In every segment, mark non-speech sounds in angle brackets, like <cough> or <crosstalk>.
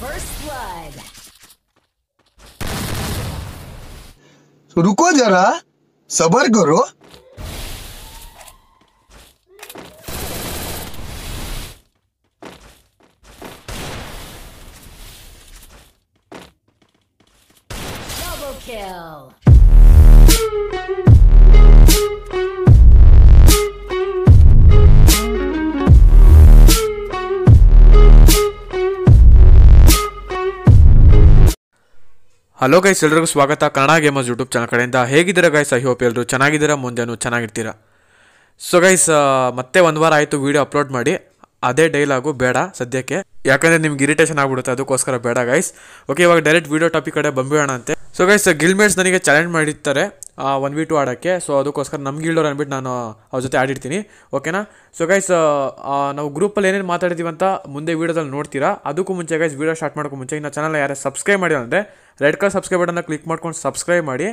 First blood. रुको जरा सबर करो ಹಲೋ ಗೈಸ್ ಎಲ್ರಿಗೂ ಸ್ವಾಗತ. ಕನ್ನಡ ಗೇಮರ್ಸ್ ಯೂಟ್ಯೂಬ್ ಚಾನಲ್ ಕಡೆಯಿಂದ ಹೇಗಿದ್ದೀರಾ ಗೈಸ್ ಐ ಹೋಪ್ ಎಲ್ಲರೂ ಚೆನ್ನಾಗಿದ್ದೀರಾ, ಮುಂದೆನೂ ಚೆನ್ನಾಗಿರ್ತೀರಾ. ಸೊ ಗೈಸ್ ಮತ್ತೆ ಒಂದು ವಾರ ಆಯಿತು ವೀಡಿಯೋ ಅಪ್ಲೋಡ್ ಮಾಡಿ. ಅದೇ ಡೈಲಾಗು ಬೇಡ ಸದ್ಯಕ್ಕೆ. ಯಾಕಂದರೆ ನಿಮ್ಗೆ ಇರಿಟೇಷನ್ ಆಗಿಬಿಡುತ್ತೆ, ಅದಕ್ಕೋಸ್ಕರ ಬೇಡ ಗೈಸ್ ಓಕೆ ಇವಾಗ ಡೈರೆಕ್ಟ್ ವೀಡಿಯೋ ಟಾಪಿಕ್ ಕಡೆ ಬಂಬಿಡೋಣ ಅಂತೆ. ಸೊ ಗೈಸ್ ಗಿಲ್ಮೇಟ್ಸ್ ನನಗೆ ಚಾಲೆಂಜ್ ಮಾಡಿರ್ತಾರೆ ಒನ್ ವಿ ಟು ಆಡೋಕ್ಕೆ. ಸೊ ಅದಕ್ಕೋಸ್ಕರ ನಮ್ಮ ಗಿಲ್ಡೋರು ಅಂದ್ಬಿಟ್ಟು ನಾನು ಅವ್ರ ಜೊತೆ ಆಡಿರ್ತೀನಿ. ಓಕೆನಾ ಸೊ ಗೈಸ್ ನಾವು ಗ್ರೂಪಲ್ಲಿ ಏನೇನು ಮಾತಾಡ್ತೀವಿ ಅಂತ ಮುಂದೆ ವೀಡಿಯೋದಲ್ಲಿ ನೋಡ್ತೀರಾ. ಅದಕ್ಕೂ ಮುಂಚೆ ಗೈಸ್ ವೀಡಿಯೋ ಸ್ಟಾರ್ಟ್ ಮಾಡೋಕ್ಕೂ ಮುಂಚೆ ಇನ್ನು ಚಾನಲ್ ಯಾರು ಸಬ್ಸ್ಕ್ರೈಬ್ ಮಾಡಿಲ್ಲ ಅಂದರೆ ರೆಡ್ ಕಲರ್ ಸಬ್ಸ್ಕ್ರೈಬ್ ಬಟನ್ನ ಕ್ಲಿಕ್ ಮಾಡ್ಕೊಂಡು ಸಬ್ಸ್ಕ್ರೈಬ್ ಮಾಡಿ.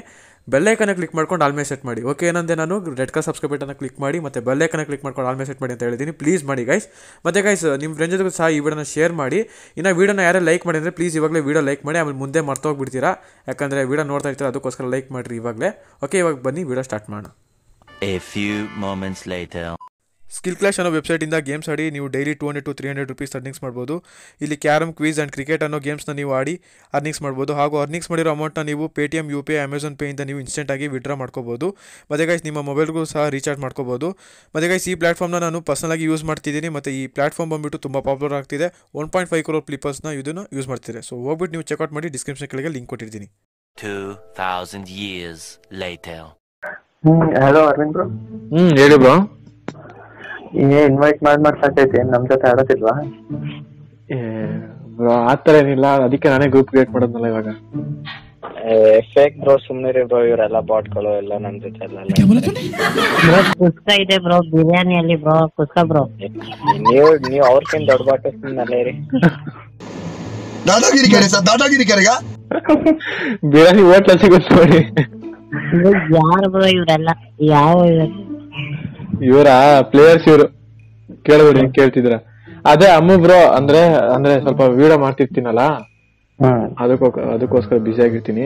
ಬೆಲ್ಲೈಕನ್ನ ಕ್ಲಿಕ್ ಮಾಡ್ಕೊಂಡು ಆಲ್ಮೇ ಸೆಟ್ ಮಾಡಿ. ಓಕೆ ಏನಂದೆ ನಾನು? ರೆಡ್ ಕಲರ್ ಸಬ್ಸ್ಕ್ರೈಬ್ ಬಟನ್ನ ಕ್ಲಿಕ್ ಮಾಡಿ, ಮತ್ತು ಬೆಲ್ಲೈಕನ್ನ ಕ್ಲಿಕ್ ಮಾಡ್ಕೊಂಡು ಆಲ್ಮೇ ಸೆಟ್ ಮಾಡಿ ಅಂತ ಹೇಳಿದ್ದೀನಿ. ಪ್ಲೀಸ್ ಮಾಡಿ ಗೈಸ್ ಮತ್ತು ಗೈಸ್ ನಿಮ್ಮ ಫ್ರೆಂಡ್ ಜೊತೆ ಸಹ ಈ ವಿಡಿಯೋನ ಶೇರ್ ಮಾಡಿ. ಇನ್ನು ವೀಡಿಯೋನ ಯಾರೇ ಲೈಕ್ ಮಾಡಿ ಅಂದರೆ ಪ್ಲೀಸ್ ಇವಾಗಲೇ ವೀಡಿಯೋ ಲೈಕ್ ಮಾಡಿ, ಆಮೇಲೆ ಮುಂದೆ ಮರ್ತೋಗ್ಬಿಡ್ತೀರಾ? ಯಾಕಂದರೆ ವೀಡಿಯೋ ನೋಡ್ತಾ ಇರ್ತೀರ, ಅದಕ್ಕೋಸ್ಕರ ಲೈಕ್ ಮಾಡಿರಿ ಇವಾಗಲೇ. ಓಕೆ ಇವಾಗ ಬನ್ನಿ, ವೀಡಿಯೋ ಸ್ಟಾರ್ಟ್ ಮಾಡೋಣ. ಸ್ಕಿಲ್ ಕ್ಲಾಶ್ ಅನ್ನೋ ವೆಬ್ಸೈಟಿಂದ ಗೇಮ್ಸ್ ಆಡಿ ನೀವು daily two hundred to three hundred rupees earnings ಮಾಡ್ಬೋದು. ಇಲ್ಲಿ ಕ್ಯಾರಮ್ ಕ್ವೀಸ್ ಆ್ಯಂಡ್ ಕ್ರಿಕೆಟ್ ಅನ್ನೋ ಗೇಮ್ಸ್ನ ನೀವು ಆಡಿ ಅರ್ನಿಂಗ್ಸ್ ಮಾಡ್ಬೋದು. ಹಾಗೂ ಅರ್ನಿಂಗ್ಸ್ ಮಾಡಿರೋ ಅಮೌಂಟ್ನ ನೀವು Paytm U P I Amazon ಪೇಯಿಂದ ನೀವು ಇನ್ಸ್ಟೆಂಟಾಗಿ ವಿಡ್ರಾ ಮಾಡ್ಕೋಬೋದು. ಮತ್ತೆ ಗೈಸ್ ನಿಮ್ಮ ಮೊಬೈಲ್ಗೂ ಸಹ ರೀಚಾರ್ಜ್ ಮಾಡ್ಕೋಬೋದು. ಮತ್ತೆ ಗೈಸ್ ಈ ಪ್ಲಾಟ್ಫಾರ್ಮ್ನ ನಾನು ಪರ್ಸನಲಾಗಿ ಯೂಸ್ ಮಾಡ್ತಿದ್ದೀನಿ. ಮತ್ತು ಈ ಪ್ಲಾಟ್ಫಾರ್ಮ್ ಬಂದ್ಬಿಟ್ಟು ತುಂಬ ಪಾಪ್ಯುಲರ್ ಆಗ್ತಿದೆ. ಒನ್ ಪಾಯಿಂಟ್ ಫೈವ್ ಕ್ರೋರ್ ಪ್ಲೀಪರ್ಸ್ನ ಇದನ್ನು ಯೂಸ್ ಮಾಡ್ತಿದ್ದಾರೆ ಸೊ ಹೋಗ್ಬಿಟ್ಟು ನೀವು ಚೆಕ್ಔಟ್ ಮಾಡಿ ಡಿಸ್ಕ್ರಿಪ್ಷನ್ ಕೆಳಗೆ ಲಿಂಕ್ ಕೊಟ್ಟಿರ್ತೀನಿ. 2000 years later. ಹ್ಮ್ ಹಲೋ ಅರವಿಂದ್ ಬ್ರೋ ಹ್ಮ್ ಹೇಳಿ ಬ್ರೋ ಏ ಇನ್ವೈಟ್ ಮಾಡ್ ಮಾಡ್ ಸಾಕೈತಿ ನಮ್ ಜೊತೆ ಆಡೋದಿಲ್ವಾ? ಏ ಆತರ ಏನಿಲ್ಲ. ಅದಕ್ಕೆ ನಾನೇ ಗ್ರೂಪ್ ಕ್ರಿಯೇಟ್ ಮಾಡೋದಲ್ಲ ಇವಾಗ. ಫೇಕ್ ಬ್ರೋ ಸುಮ್ಮನೆ ಬ್ರೋ ಇವರೆಲ್ಲ ಬಾಟ್ಗಳು ಎಲ್ಲ ನಮ್ ಜೊತೆ ಎಲ್ಲ ಕುಸ್ಕ ಇದೆ ಬ್ರೋ ಬಿರಿಯಾನಿಯಲ್ಲಿ ಬ್ರೋ ಕುಸ್ಕ ಬ್ರೋ ನೀವು ನೀವು ಅವ್ರಕೇನ್ ದೊಡ್ಡ ಬಾಟ ಸುಮ್ಮನೆ ರೀ ದಾದಾಗಿರಿ ಕೆರೆ ಸರ್ ದಾದಾಗಿರಿ ಬಿರಿಯಾನಿ ಹೋಟ್ಲ ಸಿಗುತ್ತೆ ನೋಡಿ. ಯಾರು ಬ್ರೋ ಇವರೆಲ್ಲ? ಯಾವ ಇವ್ರು? ಪ್ಲೇಯರ್ಸ್ ಇವರು ಕೇಳ್ಬಿಡಿ ಹೆಂಗ್ ಕೇಳ್ತಿದ್ರ? ಅದೇ ಅಮ್ಮ ಬ್ರೋ ಅಂದ್ರೆ ಅಂದ್ರೆ ಸ್ವಲ್ಪ ವಿಡಿಯೋ ಮಾಡ್ತಿರ್ತೀನಲ್ಲ? ಅದಕ್ಕೋ ಅದಕ್ಕೋಸ್ಕರ ಬಿಸಿ ಆಗಿರ್ತೀನಿ.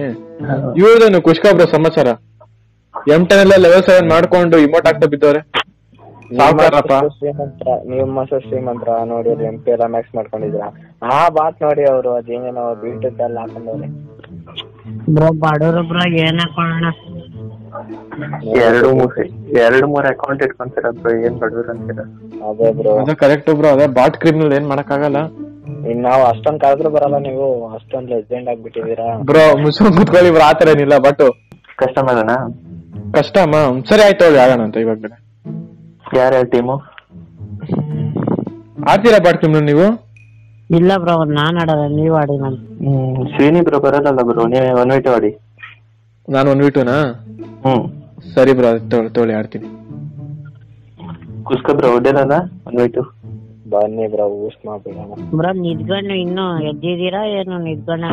ಇವ್ರದೇನು ಕುಷ್ಕಾ ಬ್ರೋ ಸಮಾಚಾರ. ಎಂ ಟೆನ್ ಎಲ್ಲ ಲೆವೆಲ್ ಸೆವೆನ್ ಮಾಡ್ಕೊಂಡು ಇಮೋಟ್ ಆಗ್ತಾ ಬಿದ್ದವ್ರೆ. ನಿಮ್ಮ ಶ್ರೀಮಂತ್ರ ನೋಡಿ ಎಂ ಪಿ ಎಲ್ಲ ಮ್ಯಾಕ್ಸ್ ಮಾಡ್ಕೊಂಡಿದ್ರ. ಆ ಬಾತ್ ನೋಡಿ ಅವರು ಅದೇನೇನೋ ಬೀಟದ್ದೆಲ್ಲ ಹಾಕೊಂಡವ್ರೆ. ಬ್ರೋ ಬಡವರು ಬ್ರೋ ಏನ್ ಹಾಕೋಣ ಎರಡು ಮೂರು ಎರಡು ಮೂರು ಅಕೌಂಟ್ ಇಟ್ಕೊಂತೀರ ಬ್ರೋ ಏನ್ ಬಡವ್ರ ಅಂತೀರ? ಅದೇ ಬ್ರೋ ಅದು ಕರೆಕ್ಟ್ ಬ್ರೋ ಅದೇ ಬಾಟ್ ಕ್ರಿಮಿನಲ್ ಏನ್ ಮಾಡಕ್ಕಾಗಲ್ಲ. ಇನ್ ನಾವು ಅಷ್ಟೊಂದ್ ಕಳೆದ್ರು ಬರಲ್ಲ ನೀವು. ಅಷ್ಟೊಂದ್ ಲೆಜೆಂಡ್ ಆಗ್ಬಿಟ್ಟಿದೀರಾ ಬ್ರೋ ಮುಸ್ಕೊಂಡ್ ಕುತ್ಕೊಳ್ಳಿ ಬ್ರೋ ಆತರ ಏನಿಲ್ಲ ಬಟ್ ಕಸ್ಟಮರ್ ಕಷ್ಟ ಅಮ್ಮ ಸರಿ ಆಯ್ತು ಹೋಗಿ ಆಗೋಣ ಅಂತ ಇವಾಗ. ಯಾರ ಯಾರ್ಯಾರ ಟೀಮು ಆಡ್ತೀರಾ ಬಾಟ್ ಕ್ರಿಮಿನಲ್ ನೀವು? ಇಲ್ಲ ಬ್ರೋ ನಾನ್ ಆಡಲ್ಲ ನೀವ್ ಆಡಿ ನಾನು. ಶ್ರೀನಿ ಬ್ರೋ ಬರೋದಲ್ಲ ಬ್ರೋ ನೀವೇ ಒನ್ ವೈಟ್ ಮಾಡಿ ನಾನು ಒಂದ್ ವಿಟುನಾ ಹ್ಮ್. ಸರಿ ಬ್ರೋ ತೋಳಿ ಆಡ್ತೀನಿ. ಕುಸ್ಕ ಬ್ರೋ ಒಡ್ಡೇದಲ್ಲ ಒನ್ ವೈಟು ಬನ್ನಿ ಬ್ರೋ ಊಸ್ ಮಾಡ್ಬಿಡೋಣ. ಬ್ರೋ ನಿದ್ಕೊಂಡು ಇನ್ನು ಎದ್ದಿದ್ದೀರಾ ಏನು ನಿದ್ಕೊಂಡ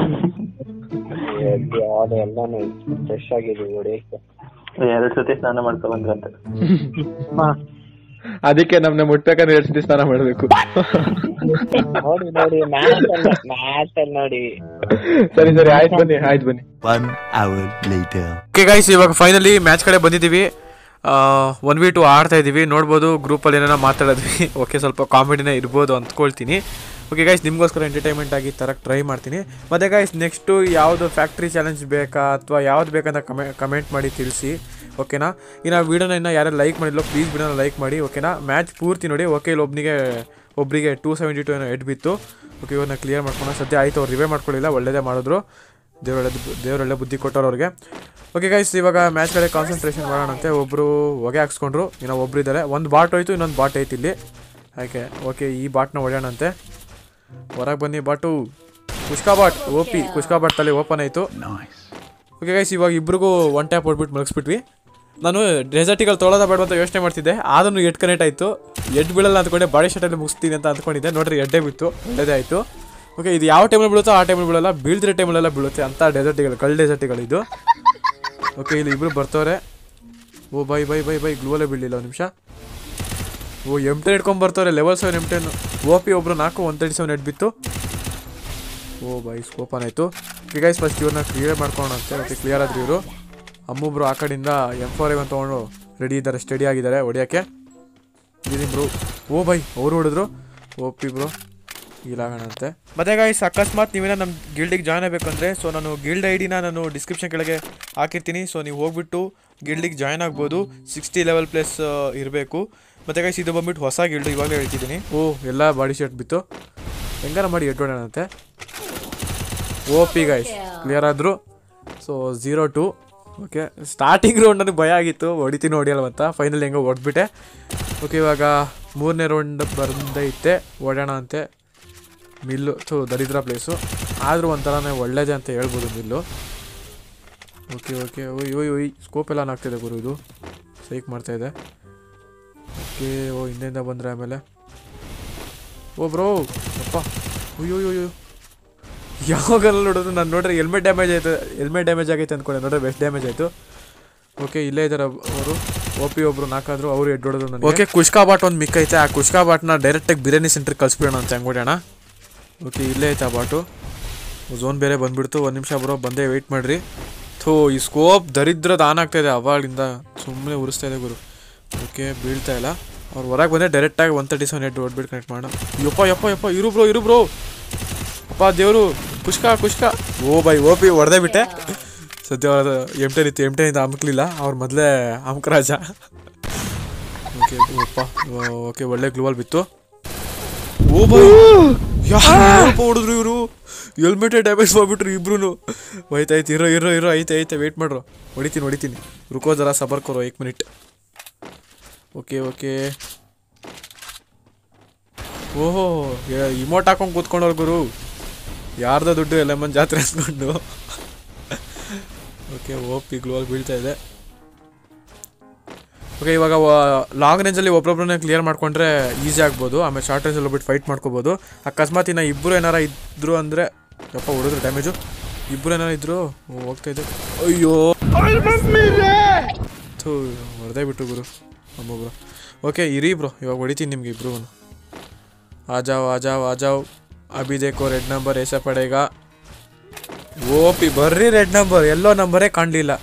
ಯಾವ್ದು ಎಲ್ಲಾನು ಫ್ರೆಶ್ ಆಗಿದೆ ನೋಡಿ. ಎರಡು ಸತಿ ಸ್ನಾನ ಮಾಡ್ಕೊ ಬಂದ್ರಂತ. ಅದಕ್ಕೆ ನಮ್ನ ಎರಡು ಸತಿ ಸ್ನಾನ ಮಾಡ್ಬೇಕು? ನೋಡಿ ನೋಡಿ ಮ್ಯಾಚ್ ಮ್ಯಾಚ್ ನೋಡಿ. ಸರಿ ಸರಿ ಆಯ್ತು ಬನ್ನಿ ಆಯ್ತು ಬನ್ನಿ. One hour later. Okay guys ಇವಾಗ ಫೈನಲಿ ಮ್ಯಾಚ್ ಕಡೆ ಬಂದಿದ್ದೀವಿ. ಒನ್ ವಿ ಟು ಆಡ್ತಾ ಇದ್ದೀವಿ. ನೋಡ್ಬೋದು ಗ್ರೂಪಲ್ಲಿ ಏನೇನೋ ಮಾತಾಡಿದ್ವಿ. <laughs> ಓಕೆ ಸ್ವಲ್ಪ ಕಾಮಿಡಿನೇ ಇರ್ಬೋದು ಅಂದ್ಕೊಳ್ತೀನಿ. ಓಕೆ ಗೈಸ್ ನಿಮಗೋಸ್ಕರ ಎಂಟರ್ಟೈನ್ಮೆಂಟ್ ಆಗಿ ತರಕ್ಕೆ ಟ್ರೈ ಮಾಡ್ತೀನಿ. ಮತ್ತೆ ಗೈಸ್ ನೆಕ್ಸ್ಟು ಯಾವುದು ಫ್ಯಾಕ್ಟ್ರಿ ಚಾಲೆಂಜ್ ಬೇಕಾ ಅಥವಾ ಯಾವ್ದು ಬೇಕಂತ ಕಮೆ ಕಮೆಂಟ್ ಮಾಡಿ ತಿಳಿಸಿ. ಓಕೆನಾ? ಇನ್ನು ವೀಡಿಯೋನ ಇನ್ನು ಯಾರು ಲೈಕ್ ಮಾಡಿಲ್ಲ ಪ್ಲೀಸ್ ವೀಡಿಯೋನ ಲೈಕ್ ಮಾಡಿ ಓಕೆನಾ? ಮ್ಯಾಚ್ ಪೂರ್ತಿ ನೋಡಿ. ಓಕೆ ಇಲ್ಲಿ ಒಬ್ಬನಿಗೆ ಒಬ್ಬರಿಗೆ ಟೂ ಸೆವೆಂಟಿ ಟು ಏನೋ ಎಡ್ ಬಿತ್ತು. ಓಕೆ ಇವನ್ನ ಕ್ಲಿಯರ್ ಮಾಡ್ಕೊಂಡು ಸದ್ಯ ಆಯಿತು ಅವ್ರು ರಿವೇ ಮಾಡ್ಕೊಳ್ಳಿಲ್ಲ ಒಳ್ಳೆಯದೇ ಮಾಡಿದ್ರು. ದೇವರೊಳ್ಳೆ ದೇವರೊಳ್ಳೆ ಬುದ್ಧಿ ಕೊಟ್ಟರು ಅವ್ರಿಗೆ. ಓಕೆ ಗೈಸ್ ಇವಾಗ ಮ್ಯಾಚ್ ಕಡೆ ಕಾನ್ಸಂಟ್ರೇಷನ್ ಮಾಡೋಣಂತೆ. ಒಬ್ಬರು ಹೊಗೆ ಹಾಕ್ಸ್ಕೊಂಡ್ರು. ಇನ್ನು ಒಬ್ರು ಇದ್ದಾರೆ ಒಂದು ಬಾಟ್ ಹೋಯ್ತು ಇನ್ನೊಂದು ಬಾಟ್ ಐತಿ ಇಲ್ಲಿ. ಆಯ್ಕೆ ಓಕೆ ಈ ಬಾಟ್ನ ಹೊಡೆಯೋಣಂತೆ. ಹೊರಗೆ ಬನ್ನಿ bot kushka bot O P ಕುಷ್ಕಾ ಬಾಟ್ ತಲೆ ಓಪನ್ ಆಯಿತು. ಓಕೆ ಗೈಸ್ ಇವಾಗ ಇಬ್ರಿಗೂ ಒನ್ ಟ್ಯಾಪ್ ಹೊಡ್ಬಿಟ್ಟು ಮಲಗಿಸ್ಬಿಟ್ವಿ. ನಾನು ಡೆಸರ್ಟಿಗಳು ತೊಳೋದ ಬೇಡ ಅಂತ ಯೋಚನೆ ಮಾಡ್ತಿದ್ದೆ. ಅದನ್ನು ಎಡ್ ಕನೆಕ್ಟ್ ಆಯಿತು. ಎಡ್ ಬೀಳಲ್ಲ ಅಂದ್ಕೊಂಡೆ ಬಾಡಿ ಶರ್ಟಲ್ಲಿ ಮುಗಿಸ್ತೀನಿ ಅಂತ ಅಂದ್ಕೊಂಡಿದ್ದೆ. ನೋಡ್ರಿ, ಎಡ್ಡೆ ಬಿತ್ತು. ಒಳ್ಳೇದೇ ಆಯಿತು. ಓಕೆ ಇದು ಯಾವ ಟೈಮಲ್ಲಿ ಬೀಳುತ್ತೋ ಆ ಟೈಮಲ್ಲಿ ಬೀಳಲ್ಲ. ಬೀಳ್ದಿರೋ ಟೈಮಲ್ಲೆಲ್ಲ ಬೀಳುತ್ತೆ. ಅಂತ ಡೆಸರ್ಟಿಗಳು ಕಲ್ ಡೆಸರ್ಟಿಗಳು ಇದು. ಓಕೆ ಇಲ್ಲಿ ಇಬ್ಬರು ಬರ್ತವ್ರೆ. ಓ ಬೈ ಬೈ ಬೈ ಬೈ ಗ್ಲೂವಲ್ಲೇ ಬೀಳಲಿಲ್ಲ ಒಂದು ನಿಮಿಷ. ಓ ಎಂ ಟೆನ್ ಇಟ್ಕೊಂಡು ಬರ್ತಾರೆ level seven M ten O P ಒಬ್ರು ನಾಲ್ಕು ಒನ್ ತರ್ಟಿ ಸೆವೆನ್ ಎಡ್ ಬಿತ್ತು. ಓ ಬೈ ಸ್ಕೋಪನ್ ಆಯಿತು. ಗೈಸ್ ಫಸ್ಟ್ ಇವ್ರನ್ನ ಕ್ಲಿಯರ್ ಮಾಡ್ಕೊಳ್ಳೋಣಂತೆ ಓಕೆ ಕ್ಲಿಯರ್ ಆದ್ರು ಇವರು. ಅಮ್ಮೊಬ್ರು ಆ ಕಡೆಯಿಂದ ಎಂ ಫೋರ್ ಐವನ್ ತೊಗೊಂಡು ರೆಡಿ ಇದ್ದಾರೆ ಸ್ಟಡಿ ಆಗಿದ್ದಾರೆ ಹೊಡಿಯೋಕ್ಕೆ. ಇಲ್ಲಿ ಬ್ರೋ ಓ ಬೈ ಅವರು ಹೊಡಿದ್ರು. ಓಪಿ ಬ್ರೋ ಇಲ್ಲಾಗಣಂತೆ ಮತ್ತೆ ಗೈಸ್ ಅಕಸ್ಮಾತ್ ನೀವೇನ ನಮ್ಮ ಗಿಲ್ಡಿಗೆ ಜಾಯ್ನ್ ಆಗಬೇಕಂದ್ರೆ ಸೊ ನಾನು ಗಿಲ್ಡ್ ಐ ಡಿನ ನಾನು ಡಿಸ್ಕ್ರಿಪ್ಷನ್ ಕೆಳಗೆ ಹಾಕಿರ್ತೀನಿ. ಸೊ ನೀವು ಹೋಗ್ಬಿಟ್ಟು ಗಿಲ್ಡಿಗೆ ಜಾಯ್ನ್ ಆಗ್ಬೋದು. ಸಿಕ್ಸ್ಟಿ ಲೆವೆಲ್ ಪ್ಲಸ್ ಇರಬೇಕು. ಮತ್ತೆ ಗೈಸ್ ಇದು ಬಂದ್ಬಿಟ್ಟು ಹೊಸ ಗಿಲ್ಡ್ ಇವಾಗಲೇ ಹೇಳ್ತಿದ್ದೀನಿ. ಓ ಎಲ್ಲ ಬಾಡಿ ಶರ್ಟ್ ಬಿತ್ತು. ಹೆಂಗಾರ ಮಾಡಿ ಎಡ್ಡೋಣಂತೆ ಓ ಪಿ ಗೈಸ್ ಕ್ಲಿಯರ್ ಆದರು. So zero two okay starting round ನನಗೆ ಭಯ ಆಗಿತ್ತು, ಹೊಡಿತೀನಿ ಹೊಡಿಯಲ್ವ ಅಂತ ಫೈನಲ್ ಹೆಂಗೋ ಹೊಡ್ಬಿಟ್ಟೆ ಓಕೆ ಇವಾಗ ಮೂರನೇ ರೌಂಡ್ ಬಂದೈತೆ, ಓಡೋಣ ಅಂತೆ. ಮಿಲ್ಲು ಥೂ, ದರಿದ್ರ ಪ್ಲೇಸು ಆದರೂ ಒಂಥರನೇ ಒಳ್ಳೇದೇ ಅಂತ ಹೇಳ್ಬೋದು ಮಿಲ್ಲು ಓಕೆ ಓಕೆ ಓಯ್ ಓಯ್ ಓಯ್ ಸ್ಕೋಪ್ ಎಲ್ಲ ಆಗ್ತಿದೆ ಗುರು ಇದು. ಸೈಕ್ ಇದೆ. ಓಕೆ ಓ ಹಿಂದೆಯಿಂದ ಬಂದರೆ ಆಮೇಲೆ. ಓ ಬ್ರೋ ಅಪ್ಪ. ಅಯ್ಯೋ ಅಯ್ಯೋ ಯಾವಾಗಲ್ಲ ನೋಡೋದು, ನಾನು ನೋಡ್ರೆ ಹೆಲ್ಮೆಟ್ ಡ್ಯಾಮೇಜ್ ಆಯಿತು ಹೆಲ್ಮೆಟ್ ಡ್ಯಾಮೇಜ್ ಆಗೈತೆ ಅಂದ್ಕೊಂಡೆ ನೋಡ್ರೆ ಬೆಸ್ಟ್ ಡ್ಯಾಮೇಜ್ ಆಯಿತು. ಓಕೆ ಇಲ್ಲೇ ಇದ್ದಾರೆ ಅವರು ಒ ಪಿ ಒಬ್ರು ನಾಲ್ಕಾದ್ರು ಅವರು ಎಡ್ ಹೊಡೋದು ನನಗೆ. ಓಕೆ ಕುಷ್ಕಾ ಬಾಟ್ ಒಂದು ಮಿಕ್ ಐತೆ. ಆ ಕುಷ್ಕಾ ಬಾಟ್ನ ಡೈರೆಕ್ಟಾಗಿ ಬಿರಿಯಾನಿ ಸೆಂಟ್ರಿಗೆ ಕಳಿಸ್ಬಿಡೋಣ ಅಂತ ಹೆಂಗೋಡೋಣ ಓಕೆ ಇಲ್ಲೇ ಐತೆ ಆ ಬಾಟು ಝೋನ್ ಬೇರೆ ಬಂದ್ಬಿಡ್ತು. ಒಂದು ನಿಮಿಷ ಬರೋ, ಬಂದೇ ವೆಯ್ಟ್ ಮಾಡಿರಿ. ಥೋ, ಈ ಸ್ಕೋಪ್ ದರಿದ್ರದ ಆನ್ ಆಗ್ತಾಯಿದೆ ಇದೆ ಅವಾಗಲಿಂದ. ಸುಮ್ಮನೆ ಉರಿಸ್ತಾ ಇದೆ ಗುರು. ಓಕೆ ಬೀಳ್ತಾ ಇಲ್ಲ. ಅವ್ರು ಹೊರಗೆ ಬಂದರೆ ಡೈರೆಕ್ಟಾಗಿ ಒನ್ ತರ್ಟಿ ಸೆವೆನ್ ಎಡ್ ಓಡ್ಬಿಟ್ಟು ಕನೆಕ್ಟ್ ಮಾಡೋಣ. ಯಪ್ಪ ಯಪ್ಪ ಯಪ್ಪ, ಇರು ಬ್ರೋ ಇರು ಬ್ರೋ. ಅಪ್ಪ ದೇವರು ಕುಷ್ಕ ಕುಷ್ಕ. ಓ ಬೈ ಓ ಪಿ ಹೊಡೆದೇ ಬಿಟ್ಟೆ. ಸದ್ಯ ಅವ್ರದ್ದು ಎಂ ಟೆನ್ ಇತ್ತು. ಎಂ ಟೆನ್ ಇಂದ ಅಮ್ಕಲಿಲ್ಲ. ಅವ್ರ ಮೊದಲೇ ಅಮ್ಕರಾಜ. ಓಕೆ ಅಪ್ಪ ಓಕೆ ಒಳ್ಳೆ ಗ್ಲೋಬಲ್ ಬಿತ್ತು. ಓ ಬೈ. ಯಾರಪ್ಪ ಹೊಡಿದ್ರು ಇವರು? ಹೆಲ್ಮೆಟ್ ಡ್ಯಾಮೇಜ್ ಮಾಡ್ಬಿಟ್ರು ಇಬ್ರು ಹೋಯ್ತಾಯ್ತು ಇರೋ ಇರೋ ಇರೋ ಐತೆ ಐತೆ ವೆಯ್ಟ್ ಮಾಡ್ರು. ಹೊಡಿತೀನಿ ಹೊಡಿತೀನಿ. ರುಕೋ ಜರ ಸಬರ್ ಕೊರೋ ಏಕ್ ಮಿನಿಟ್ ಓಕೆ ಓಕೆ. ಓಹೋ ಇಮೋಟ್ ಹಾಕೊಂಡು ಕೂತ್ಕೊಂಡವ್ರು ಗುರು. ಯಾರ್ದ ದುಡ್ಡು ಎಲ್ಲಮ್ಮನ್ ಜಾತ್ರೆ ಅಂದ್ಕೊಂಡು. ಓಕೆ ಓ ಪಿ ಆಗಿ ಬೀಳ್ತಾ ಇದೆ. ಓಕೆ ಇವಾಗ ಲಾಂಗ್ ರೇಂಜಲ್ಲಿ ಒಬ್ಬೊಬ್ಬರನ್ನ ಕ್ಲಿಯರ್ ಮಾಡ್ಕೊಂಡ್ರೆ ಈಸಿ ಆಗ್ಬೋದು. ಆಮೇಲೆ ಶಾರ್ಟ್ ರೇಂಜಲ್ಲಿ ಹೋಗ್ಬಿಟ್ಟು ಫೈಟ್ ಮಾಡ್ಕೋಬೋದು. ಅಕಸ್ಮಾತ್ ಇನ್ನು ಇಬ್ಬರು ಏನಾರ ಇದ್ರು ಅಂದರೆ, ಯಪ್ಪ, ಹೊಡೆದ್ರು ಡ್ಯಾಮೇಜು ಇಬ್ಬರು ಏನಾರ ಇದ್ರು, ಹೋಗ್ತಾ ಇದೆ. ಅಯ್ಯೋ! ಥೂ, ಹೊಡೆದೇ ಬಿಟ್ಟು ಗುರು ಒಬ್ಬೊಬ್ರು ಓಕೆ ಇರಿ ಬ್ರೋ, ಇವಾಗ ಹೊಡಿತೀನಿ ನಿಮ್ಗೆ ಇಬ್ರು ಆಜಾವ್ ಆಜಾವ್ ಆ ಜಾವ್ देखो रेड ಅಭಿ ऐसा ರೆಡ್ ನಂಬರ್ ಏಸ ಪಡೆಗ. ಓ ಪಿ ಬರ್ರಿ ರೆಡ್ ನಂಬರ್ ಎಲ್ಲೋ ನಂಬರೇ ಕಾಣಲಿಲ್ಲ.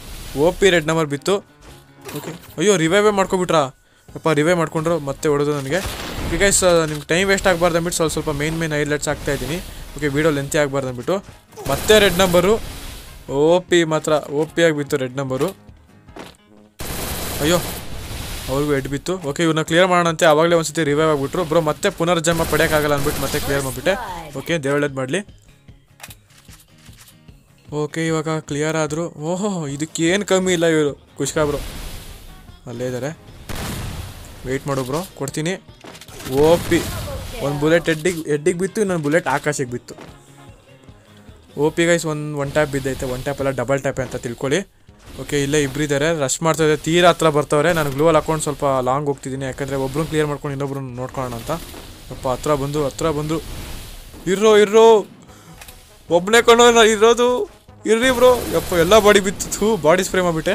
ಓ ಪಿ ರೆಡ್ ನಂಬರ್ ಬಿತ್ತು. ಓಕೆ ಅಯ್ಯೋ ರಿವೈವೇ ಮಾಡ್ಕೊಬಿಟ್ರಾ? ಅಪ್ಪ ರಿವೈವ್ ಮಾಡ್ಕೊಂಡ್ರು ಮತ್ತೆ ಹೊಡೆದು ನನಗೆ. ಓಕೆ ಗೈಸ್ ನಿಮ್ಗೆ ಟೈಮ್ ವೇಸ್ಟ್ ಆಗಬಾರ್ದು ಅಂದ್ಬಿಟ್ಟು ಸ್ವಲ್ಪ ಸ್ವಲ್ಪ ಮೇನ್ ಮೇನ್ ಹೈಲೈಟ್ಸ್ ಆಗ್ತಾ ಇದ್ದೀನಿ. ಓಕೆ ವೀಡಿಯೋ ಲೆಂತಿ ಆಗಬಾರ್ದು ಅಂದ್ಬಿಟ್ಟು. ಮತ್ತೆ ರೆಡ್ ನಂಬರು ಓ ಪಿ ಮಾತ್ರ ಓ ಪಿ ಆಗಿ ಬಿತ್ತು ರೆಡ್ ನಂಬರು ಅಯ್ಯೋ ಅವ್ರಿಗೂ ಎಡ್ ಬಿತ್ತು. ಓಕೆ ಇವ್ರನ್ನ ಕ್ಲಿಯರ್ ಮಾಡೋಣಂತೆ. ಆವಾಗಲೇ ಒಂದ್ಸತಿ ರಿವೈವ್ ಆಗಿಬಿಟ್ರು. ಬ್ರೋ, ಮತ್ತೆ ಪುನರ್ಜನ್ಮ ಪಡೆಯೋಕ್ಕಾಗಲ್ಲ ಅಂದ್ಬಿಟ್ಟು ಮತ್ತೆ ಕ್ಲಿಯರ್ ಮಾಡಿಬಿಟ್ಟೆ. ಓಕೆ ದೇವಳದ್ ಮಾಡಲಿ. ಓಕೆ ಇವಾಗ ಕ್ಲಿಯರ್ ಆದರು. ಓಹೋ, ಇದಕ್ಕೇನು ಕಮ್ಮಿ ಇಲ್ಲ ಇವರು. ಕುಷ್ಕಾ ಬ್ರೋ. ಅಲ್ಲೇ ಇದ್ದಾರೆ ವೆಯ್ಟ್ ಮಾಡು ಬ್ರೋ. ಕೊಡ್ತೀನಿ. ಓಪಿ ಒಂದು ಬುಲೆಟ್ ಎಡ್ಡಿಗೆ ಎಡ್ಡಿಗೆ ಬಿತ್ತು, ಇನ್ನೊಂದು ಬುಲೆಟ್ ಆಕಾಶಕ್ಕೆ ಬಿತ್ತು. ಓ ಪಿ ಗೈಸ್ ಒಂದು ಒನ್ ಟ್ಯಾಪ್ ಬಿದ್ದೈತೆ. ಒನ್ ಟ್ಯಾಪ್ ಎಲ್ಲ ಡಬಲ್ ಟ್ಯಾಪ್ ಅಂತ ತಿಳ್ಕೊಳ್ಳಿ. ಓಕೆ ಇಲ್ಲೇ ಇಬ್ಬರಿದ್ದಾರೆ ರಶ್ ಮಾಡ್ತಾ ಇದೆ ತೀರಾ ಹತ್ರ ಬರ್ತವ್ರೆ. ನಾನು ಗ್ಲೂವಲ್ಲಿ ಹಾಕೊಂಡು ಸ್ವಲ್ಪ ಲಾಂಗ್ ಹೋಗ್ತಿದ್ದೀನಿ ಯಾಕಂದರೆ ಒಬ್ರು ಕ್ಲಿಯರ್ ಮಾಡ್ಕೊಂಡು ಇನ್ನೊಬ್ರು ನೋಡ್ಕೊಳ್ಳೋಣ ಅಂತ. ಸ್ವಲ್ಪ ಹತ್ರ ಬಂದು ಹತ್ರ ಬಂದು ಇರೋ ಇರೋ ಒಬ್ಬನೇ ಕಣೋ ನಾ ಇರೋದು. ಇರ್ರಿ ಬ್ರೋ ಯಪ್ಪ, ಎಲ್ಲ ಬಾಡಿ ಬಿತ್ತು. ಬಾಡಿ ಸ್ಪ್ರೇ ಮಾಡಿಬಿಟ್ಟೆ.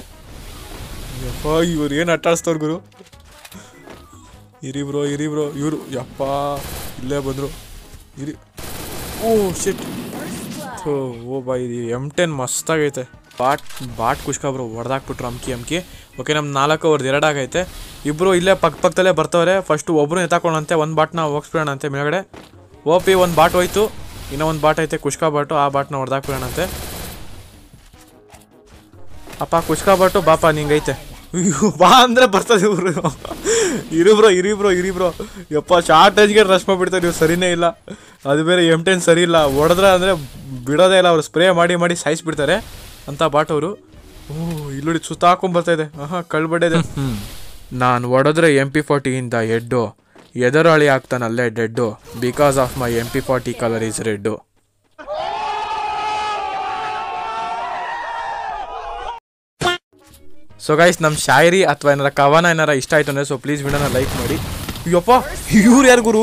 ಯಪ್ಪ, ಇವ್ರು ಏನು ಅಟ್ಟಾಡಿಸ್ತವ್ರು ಗುರು? ಇರಿ ಬ್ರೋ ಇರಿ ಬ್ರೋ ಇವರು, ಯಪ್ಪ, ಇಲ್ಲೇ ಬಂದರು. ಇರಿ ಓ ಶಿಟ್ ಥೋ, ಓ ಬಾ ಇದು ಎಂ ಟೆನ್ ಮಸ್ತಾಗೈತೆ ಬಾಟ್ ಬಾಟ್ ಕುಷ್ಕೊಬ್ರು ಬ್ರೋ ಹೊಡೆದಾಕ್ಬಿಟ್ರು ಅಮ್ಕಿ ಅಮ್ಕಿ. ಓಕೆ ನಮ್ಮ ನಾಲ್ಕು ಅವ್ರದ್ದು ಎರಡಾಗೈತೆ. ಇಬ್ಬರು ಇಲ್ಲೇ ಪಕ್ಕ ಪಕ್ಕದಲ್ಲೇ ಬರ್ತವ್ರೆ. ಫಸ್ಟು ಒಬ್ಬರು ಎತ್ತಾಕೊಳ್ಳಂತೆ ಒಂದು ಬಾಟ್ನ ಹೋಗ್ಸ್ಬಿಡೋಣಂತೆ ಮೇಲ್ಗಡೆ. ಓ ಪಿ ಒಂದು ಬಾಟ್ ಹೋಯ್ತು. ಇನ್ನೂ ಒಂದು ಬಾಟ್ ಐತೆ ಕುಷ್ಕಾ ಬಾಟು ಆ ಬಾಟ್ನ ಹೊಡೆದಾಕ್ಬಿಡೋಣಂತೆ. ಅಪ್ಪ ಕುಷ್ಕಾ ಬಾಟು ಬಾಪ, ನಿಂಗೈತೆ. ಅಯ್ಯೋ, ಬಾ ಅಂದರೆ ಬರ್ತದೆ ಇವರು. ಇರಿ ಬ್ರೋ ಇರಿ ಬ್ರೋ ಇರಿ ಬ್ರೋ. ಯಪ್ಪ, ಶಾರ್ಟೇಜ್ಗೆ ರಶ್ ಮಾಡಿಬಿಡ್ತಾರೆ ಇವ್ರು. ಸರಿನೇ ಇಲ್ಲ. ಅದು ಬೇರೆ ಎಂ ಟೆನ್ ಸರಿ ಇಲ್ಲ. ಹೊಡೆದ್ರೆ ಅಂದರೆ ಬಿಡೋದೇ ಇಲ್ಲ. ಅವ್ರು ಸ್ಪ್ರೇ ಮಾಡಿ ಮಾಡಿ ಸಾಯಿಸ್ಬಿಡ್ತಾರೆ. ಅಂತ ಬಾಟ್ ಅವರು ಓ ಇಲ್ಲೋಡಿ ಸುತ್ತಾಕೊಂಡ್ ಬರ್ತಾ ಇದೆ. ಹಾಂ ಕಳ್ಬಡಿದೆ ನಾನು ಹೊಡೆದ್ರೆ ಎಂ ಪಿ ಫಾರ್ಟಿಯಿಂದ ಎಡ್ಡು ಎದರಾಳಿ ಆಗ್ತಾನಲ್ಲೇ dead because of my M P forty colour is red so guys ನಮ್ಮ ಶಾಯರಿ ಅಥವಾ ಏನಾರ ಕವನ ಏನಾರ ಇಷ್ಟ ಆಯ್ತು ಅಂದರೆ ಸೊ ಪ್ಲೀಸ್ ವಿಡಿಯೋನ ಲೈಕ್ ಮಾಡಿ. ಅಯ್ಯಪ್ಪ ಇವ್ರು ಯಾರು ಗುರು?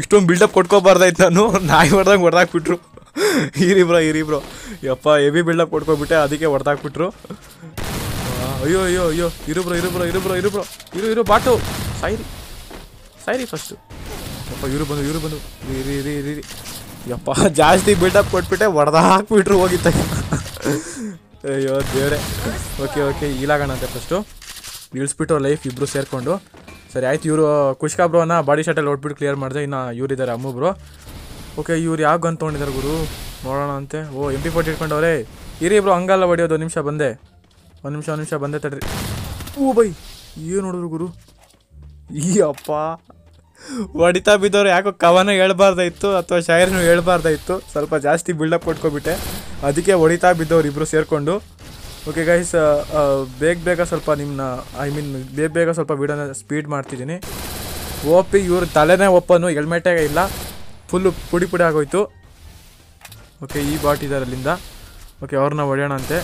ಇಷ್ಟೊಂದು ಬಿಲ್ಡಪ್ ಕೊಟ್ಕೋಬಾರ್ದಾಯ್ತು ನಾನು. ನಾಯಿ ಹೊಡೆದಂಗೆ ಹೊಡೆದಾಕ್ಬಿಟ್ರು. <laughs> ಇರಿ ಬ್ರೋ ಇರಿ ಬ್ರೋ. ಯಪ್ಪ ಹೆವಿ ಬಿಲ್ಡಪ್ ಕೊಟ್ಕೊಬಿಟ್ಟೆ ಅದಕ್ಕೆ ಹೊಡೆದಾಕ್ಬಿಟ್ರು. ಅಯ್ಯೋ ಅಯ್ಯೋ ಅಯ್ಯೋ. ಇರು ಬ್ರೋ ಇರು ಬ್ರೋ ಇರು ಬ್ರೋ ಇರು ಬ್ರೋ. ಇರು ಇರು, ಬಾಟು. ಸಾಯಿರಿ. ಸಾಯಿರಿ ಫಸ್ಟು ಯಪ್ಪ ಇವರು ಬಂದು ಇವರು ಬಂದು. ಇರಿ ಇರಿ ಇರಿ ಇರಿ ಯಪ್ಪ, ಜಾಸ್ತಿ ಬಿಲ್ಡಪ್ ಕೊಟ್ಬಿಟ್ಟೆ, ಹೊಡೆದಾಕ್ಬಿಟ್ರು ಹೋಗಿತ್ತ ಅಯ್ಯೋ, ದೇವ್ರೆ. ಓಕೆ ಓಕೆ ಈಲಾಗಣಂತೆ ಫಸ್ಟು ಇಳಿಸ್ಬಿಟ್ಟು ಲೈಫ್ ಇಬ್ಬರು ಸೇರಿಕೊಂಡು. ಸರಿ, ಆಯ್ತು, ಇವರು, ಕುಷ್ಕಾ ಬ್ರೋನ ಬಾಡಿ ಶಾಟಲ್ಲಿ ಹೊಟ್ಬಿಟ್ಟು ಕ್ಲಿಯರ್ ಮಾಡಿದೆ. ಇನ್ನು ಇವರಿದ್ದಾರೆ ಅಮ್ಮು ಬ್ರೋ. ಓಕೆ ಇವ್ರು ಯಾವ ಗನ್ ತೊಗೊಂಡಿದ್ದಾರೆ ಗುರು? ನೋಡೋಣ ಅಂತೆ. ಓ ಎಂ ಪಿ ಫೋರ್ಟಿ ಇಟ್ಕೊಂಡವ್ರೆ. ಇರಿ ಇಬ್ರು ಹಂಗಲ್ಲ ಹೊಡಿಯೋದು, ಒಂದು ನಿಮಿಷ ಬಂದೆ. ಒಂದು ನಿಮಿಷ ಒಂದು ನಿಮಿಷ ಬಂದೆ ತಡ್ರಿ. Oh, bye. ಏನು ನೋಡಿದ್ರು ಗುರು? ಈ ಅಪ್ಪ. ಹೊಡಿತಾ ಬಿದ್ದವ್ರು ಯಾಕೋ ಕವನ ಹೇಳ್ಬಾರ್ದಾಯಿತ್ತು ಅಥವಾ ಶಾಯರ್ನು ಹೇಳ್ಬಾರ್ದಾಯಿತ್ತು ಸ್ವಲ್ಪ ಜಾಸ್ತಿ ಬಿಲ್ಡಪ್ ಕೊಟ್ಕೊಬಿಟ್ಟೆ. ಅದಕ್ಕೆ ಹೊಡಿತಾ ಬಿದ್ದವ್ರು ಇಬ್ಬರು ಸೇರಿಕೊಂಡು. ಓಕೆ ಗೈಸ್ ಬೇಗ ಬೇಗ ಸ್ವಲ್ಪ ನಿಮ್ಮನ್ನ ಐ ಮೀನ್ ಬೇಗ ಬೇಗ ಸ್ವಲ್ಪ ವಿಡಿಯೋನ ಸ್ಪೀಡ್ ಮಾಡ್ತಿದ್ದೀನಿ. ಓಪಿ ಇವ್ರ ತಲೆನೇ ಒಪ್ಪನು ಹೆಲ್ಮೆಟೇ ಇಲ್ಲ. ಫುಲ್ಲು ಪುಡಿ ಪುಡಿ ಆಗೋಯ್ತು. ಓಕೆ ಈ ಬಾಟ್ ಇದ್ದಾರೆ ಅಲ್ಲಿಂದ ಓಕೆ ಅವ್ರನ್ನ ಹೊಡೆಯೋಣ ಅಂತೆ.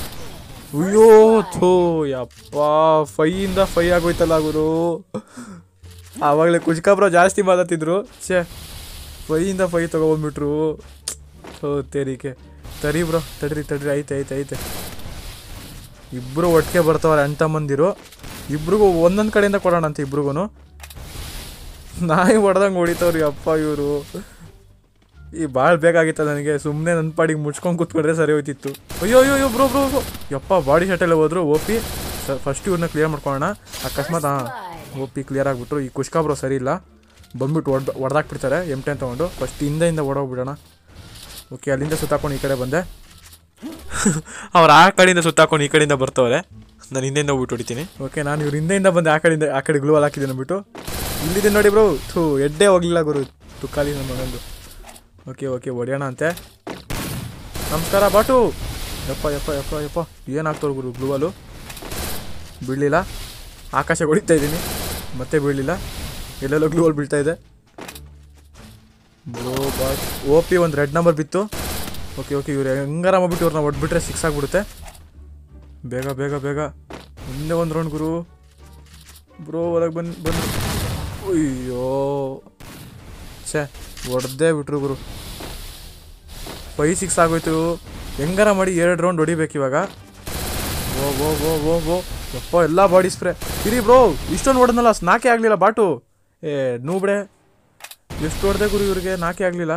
ಅಯ್ಯೋ, ಥೋ, ಯಪ್ಪ, ಫೈಯಿಂದ ಫೈ ಆಗೋಯ್ತಲ್ಲ ಗುರು. ಆವಾಗಲೇ ಕುಚ್ಕಾಬ್ರೋ ಜಾಸ್ತಿ ಮಾತಾಡ್ತಿದ್ರು. ಛೇ, ಫೈಯಿಂದ ಫೈ ತೊಗೊಬಂದ್ಬಿಟ್ರು. ಥೋ, ತೇರಿಕೆ. ತರಿ ಬ್ರೋ, ತಡ್ರಿ ತಡ್ರಿ, ಐತೆ ಐತೆ ಐತೆ. ಇಬ್ಬರು ಒಟ್ಟಿಗೆ ಬರ್ತಾವ್ರೆ ಅಣ್ಣ ಮಂದಿರು. ಇಬ್ರಿಗೂ ಒಂದೊಂದು ಕಡೆಯಿಂದ ಕೊಡೋಣ ಅಂತ ಇಬ್ರಿಗೂ ನಾಯಿ ಹೊಡೆದಂಗೆ ಹೊಡಿತಾವ್ರಿ ಅಪ್ಪ ಇವರು. ಈ ಭಾಳ ಬೇಕಾಗಿತ್ತು ನನಗೆ. ಸುಮ್ಮನೆ ನನ್ನ ಪಾಡಿಗೆ ಮುಚ್ಕೊಂಡು ಕೂತ್ಕೊಂಡ್ರೆ ಸರಿ ಹೋಯ್ತಿತ್ತು. ಅಯ್ಯೋ ಅಯ್ಯೋ ಅಯ್ಯೋ, ಬ್ರೋ ಬ್ರೋ ಯಪ್ಪ, ಬಾಡಿ ಶಟೆಲ್ಲ ಹೋದ್ರು ಓ ಪಿ. ಫಸ್ಟ್ ಇವ್ರನ್ನ ಕ್ಲಿಯರ್ ಮಾಡ್ಕೊಳ್ಳೋಣ. ಅಕಸ್ಮಾತ್ ಹಾಂ ಓ ಪಿ ಕ್ಲಿಯರ್ ಆಗಿಬಿಟ್ರು. ಈ ಕುಷ್ಕಾ ಬ್ರೋ ಸರಿ ಇಲ್ಲ. ಬಂದ್ಬಿಟ್ಟು ಒಡ್, ಒಡ್ದಾಕ್ಬಿಡ್ತಾರೆ. ಎಂ ಟೆನ್ ತೊಗೊಂಡು. ಫಸ್ಟ್ ಹಿಂದೆಯಿಂದ ಓಡೋಗ್ಬಿಡೋಣ. ಓಕೆ, ಅಲ್ಲಿಂದ ಸುತ್ತಾಕೊಂಡು ಈ ಕಡೆ ಬಂದೆ. <laughs> ಅವ್ರು ಆ ಕಡೆಯಿಂದ ಸುತ್ತಾಕೊಂಡು ಈ ಕಡೆಯಿಂದ ಬರ್ತವ್ರೆ. ನಾನು ಹಿಂದೆಯಿಂದ ಹೋಗ್ಬಿಟ್ಟು ಹೊಡಿತೀನಿ. ಓಕೆ, ನಾನು ಇವ್ರ ಹಿಂದೆಯಿಂದ ಬಂದೆ. ಆ ಕಡೆಯಿಂದ, ಆ ಕಡೆ ಗ್ಲೂ ಹಾಕಿದ್ದೀನಿ ಅಂದ್ಬಿಟ್ಟು ಇಲ್ಲಿದೆ ನೋಡಿ ಬ್ರೋ. ಥೂ, ಎಡ್ಡೆ ಹೋಗ್ಲಿಲ್ಲ ಗುರು. ತುಕ್ಕಾಲಿ ನನ್ನ ಮಗಂದು. ಓಕೆ ಓಕೆ, ಹೊಡೆಯೋಣ ಅಂತೆ. ನಮಸ್ಕಾರ, ಬಾಟು. ಯಪ್ಪ ಯಪ್ಪ ಯಪ್ಪ ಯಪ್ಪ. ಏನಾಗ್ತವ್ರು ಗುರು ಗ್ಲೂವಲು ಬೀಳಲಿಲ್ಲ. ಆಕಾಶ ಹೊಡಿತಾ ಇದ್ದೀನಿ. ಮತ್ತೆ ಬೀಳಲಿಲ್ಲ. ಎಲ್ಲೆಲ್ಲೋ ಗ್ಲೂವಲ್ ಬೀಳ್ತಾ ಇದೆ. Bro, bot. ಓ ಪಿ ಒಂದು ರೆಡ್ ನಂಬರ್ ಬಿತ್ತು. ಓಕೆ ಓಕೆ, ಇವ್ರು ಹೆಂಗಾರ ಮಾಡ್ಬಿಟ್ಟು ಇವ್ರನ್ನ ಹೊಡ್ಬಿಟ್ರೆ ಸಿಕ್ಸ್ ಆಗಿಬಿಡುತ್ತೆ. ಬೇಗ ಬೇಗ ಬೇಗ. ಒಂದೇ ಒಂದು ರೌಂಡ್ ಗುರು. ಬ್ರೋ, ಹೊರಗೆ ಬಂದು ಬಂದು ಅಯ್ಯೋ. ಛೇ. ಹೊಡೆದೇ ಬಿಟ್ರು ಗುರು. ಫೈ ಸಿಕ್ಸ್ ಆಗೋಯ್ತು. ಹೆಂಗಾರ ಮಾಡಿ ಎರಡು ರೌಂಡ್ ಹೊಡಿಬೇಕು ಇವಾಗ? ಓ ಓ ಓ ಓ ಓ. ಯಪ್ಪ, ಎಲ್ಲ ಬಾಡಿ ಸ್ಪ್ರೇ ಇರಿ ಬ್ರೋ ಇಷ್ಟೊಂದು ಹೊಡೆದ್ನಲ್ಲ, ನಾಕೆ ಆಗಲಿಲ್ಲ ಬಾಟು? ಏ ನೂಬ್ಡೆ ಎಷ್ಟು ಹೊಡೆದೆ ಗುರು ಇವ್ರಿಗೆ, ನಾಕೆ ಆಗಲಿಲ್ಲ?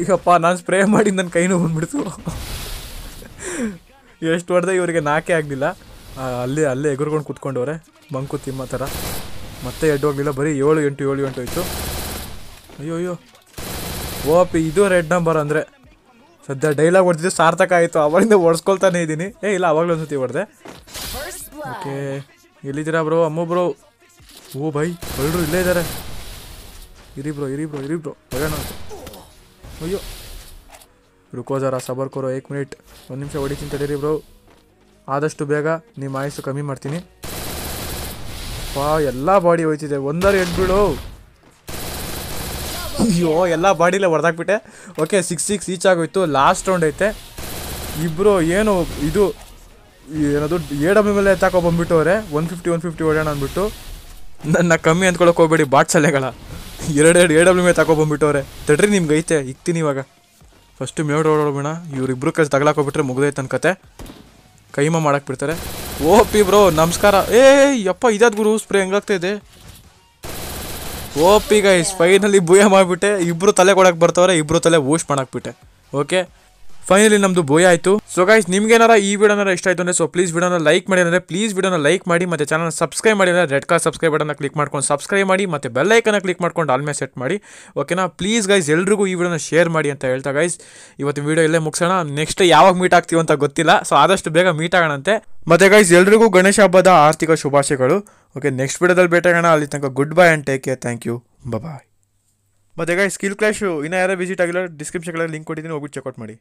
ಈಗಪ್ಪ, ನಾನು ಸ್ಪ್ರೇ ಮಾಡಿ ನನ್ನ ಕೈನೂ ಬಂದ್ಬಿಡ್ತು. ಎಷ್ಟು ಹೊಡೆದೆ ಇವರಿಗೆ, ನಾಕೆ ಆಗಲಿಲ್ಲ. ಅಲ್ಲಿ, ಅಲ್ಲೇ ಎಗುರ್ಕೊಂಡು ಕುತ್ಕೊಂಡವ್ರೆ. ಬಂಕು ತಿಮ್ಮ ಥರ. ಮತ್ತೆ ಎಡ್ಡು ಹೋಗಲಿಲ್ಲ ಬರೀ ಏಳು ಎಂಟು ಏಳು ಎಂಟು ಹೋಯ್ತು. ಅಯ್ಯೋ ಅಯ್ಯೋ ಓಪಿ ಇದು ರೆಡ್ ನಂಬರ್ ಅಂದರೆ. ಸದ್ಯ ಡೈಲಾಗ್ ಹೊಡೆದಿದ್ದು ಸಾರ್ಥಕ ಆಯಿತು. ಅವಳಿಂದ ಓಡಿಸ್ಕೊಳ್ತಾನೆ ಇದ್ದೀನಿ. ಏ, ಇಲ್ಲ, ಅವಾಗಲೂ ಒಂದ್ಸತಿ ಹೊಡೆದೆ. ಓಕೆ, ಎಲ್ಲಿದ್ದೀರಾ ಬ್ರೋ ಅಮ್ಮ ಬ್ರೋ ಓ ಬೈ, ಎಲ್ರು ಇಲ್ಲೇ ಇದ್ದಾರೆ ಇರಿ ಬ್ರೋ ಇರಿ ಬ್ರೋ ಇರಿ ಬ್ರೋ ಬರೋಣ ಅಂತ. ಅಯ್ಯೋ. ರುಕೋಜಾರ ಸಬರ್ ಕೊರೋ, ಏಕ್ ಮಿನಿಟ್. ಒಂದು ನಿಮಿಷ ಹೊಡಿತೀನಿ ತಡೀರಿ ಬ್ರೋ ಆದಷ್ಟು ಬೇಗ ನಿಮ್ಮ ಆಯಸ್ಸು ಕಮ್ಮಿ ಮಾಡ್ತೀನಿ. ಪಾ ಎಲ್ಲ ಬಾಡಿ ಹೋಯ್ತಿದೆ. ಒಂದಾರು ಎಡ್ಬಿಡು ಅಯ್ಯೋ, ಎಲ್ಲ ಬಾಡಿಲೇ ಹೊಡೆದಾಕ್ಬಿಟ್ಟೆ ಓಕೆ ಸಿಕ್ಸ್ ಸಿಕ್ಸ್ ಈಚ್ ಆಗೋಯ್ತು. ಲಾಸ್ಟ್ ರೌಂಡ್ ಐತೆ. ಇಬ್ಬರು ಏನು ಇದು, ಏನದು ಎ ಡಬ್ಲ್ಯೂ ಮೇಲೆ ಎತ್ತಾಕೊ ಬಂದ್ಬಿಟ್ಟವ್ರೆ. ಒನ್ ಫಿಫ್ಟಿ ಒನ್ ಫಿಫ್ಟಿ ಹೊಡೋಣ ಅಂದ್ಬಿಟ್ಟು. ನನ್ನ ಕಮ್ಮಿ ಅಂದ್ಕೊಳಕ್ಕೆ ಹೋಗ್ಬೇಡಿ, ಬಾಟ್ಸಲೆಗಳ. ಎರಡೆರಡು ಎ ಡಬ್ಲ್ಯೂ ಮೇಲೆ ತಗೊ ಬಂದ್ಬಿಟ್ಟವ್ರೆ. ತಡ್ರಿ ನಿಮ್ಗೆ ಐತೆ, ಇಕ್ತೀನಿ ಇವಾಗ. ಫಸ್ಟು ಮೇಡ್ ಓಡೋಣ ಇವ್ರಿಬ್ರು ಕೈ ತಗ್ಲಾಕೋಗ್ಬಿಟ್ರೆ ಮುಗ್ದೈತೆ ಅನ್ಕತೆ ಕತೆ. ಕೈಮ ಮಾಡಕ್ಕೆ ಬಿಡ್ತಾರೆ. ಓ ಪಿ ಬ್ರೋ, ನಮಸ್ಕಾರ. ಏ ಯಪ್ಪ ಇದಾದ ಗುರು? ಸ್ಪ್ರೇ ಹೆಂಗಾಗ್ತಾ ಇದೆ? O P guys finally booyah ಮಾಡಿಬಿಟ್ಟೆ. ಇಬ್ರು ತಲೆ ಕೊಡಕ್ಕೆ ಬರ್ತವ್ರೆ, ಇಬ್ರು ತಲೆ ವೂಶ್ ಮಾಡಾಕ್ಬಿಟ್ಟೆ. ಓಕೆ ಫೈನಲಿ ನಮ್ದು ಬೋಯ್ ಆಯಿತು. ಸೊ ಗೈಸ್ ನಿಮ್ಗೇನಾರ ಈ ವಿಡಿಯೋನ ಇಷ್ಟ ಆಯ್ತು ಅಂದರೆ ಸೊ ಪ್ಲೀಸ್ ವಿಡಿಯೋನ ಲೈಕ್ ಮಾಡಿ ಅಂದರೆ ಪ್ಲೀಸ್ ವಿಡಿಯೋನ ಲೈಕ್ ಮಾಡಿ ಮತ್ತೆ ಚಾನಲ್ ಸಬ್ಸ್ಕ್ರೈಬ್ ಮಾಡಿ ಅಂದ್ರೆ red car subscribe button click ಮಾಡ್ಕೊಂಡು ಸಬ್ಸ್ಕ್ರೈಬ್ ಮಾಡಿ ಮತ್ತು ಬೆಲ್ಲೈಕನ್ನ ಕ್ಲಿಕ್ ಮಾಡ್ಕೊಂಡು ಆಲ್ಮೇ ಸೆಟ್ ಮಾಡಿ. ಓಕೆನಾ ಪ್ಲೀಸ್ ಗೈಸ್ ಎಲ್ರಿಗೂ ಈ ವಿಡಿಯೋನ ಶೇರ್ ಮಾಡಿ ಅಂತ ಹೇಳ್ತಾ ಗೈಸ್ ಇವತ್ತು ವಿಡಿಯೋ ಇಲ್ಲೇ ಮುಗಿಸೋಣ. ನೆಕ್ಸ್ಟ್ ಯಾವಾಗ ಮೀಟ್ ಆಗ್ತೀವಿ ಅಂತ ಗೊತ್ತಿಲ್ಲ. ಸೊ ಆದಷ್ಟು ಬೇಗ ಮೀಟ್ ಆಗೋಣಂತೆ. ಮತ್ತೆ ಗೈಸ್ ಎಲ್ರಿಗೂ ಗಣೇಶ ಹಬ್ಬದ ಆರ್ಥಿಕ ಶುಭಾಶಯಗಳು. ಓಕೆ ನೆಕ್ಸ್ಟ್ ವಿಡಿಯೋದಲ್ಲಿ ಭೇಟಾಗೋಣ ಅಲ್ಲಿ ತನಕ good bye and take care thank you bye ಮತ್ತೆ ಸ್ಕಿಲ್ ಕ್ಲಾಶು ಇನ್ನೂ ಯಾರೋ ವಿಸಿಟ್ ಆಗಿಲ್ಲ ಡಿಸ್ಕ್ರಿಪ್ಷನ್ಗಳಲ್ಲಿ ಲಿಂಕ್ ಕೊಟ್ಟಿದ್ದೀನಿ, ಹೋಗ್ಬಿಟ್ಟು ಚೆಕ್ಔಟ್ ಮಾಡಿ.